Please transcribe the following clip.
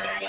Bye.